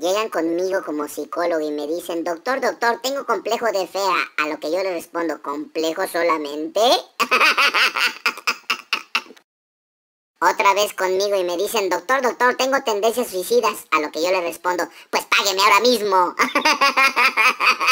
llegan conmigo como psicólogo y me dicen, doctor, doctor, tengo complejo de fea. A lo que yo le respondo, ¿complejo solamente? Otra vez conmigo y me dicen, doctor, doctor, tengo tendencias suicidas. A lo que yo le respondo, pues págueme ahora mismo.